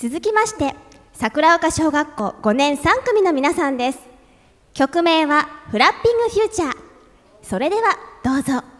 続きまして桜丘小学校5年3組の皆さんです。曲名は「フラッピングフューチャー」それではどうぞ。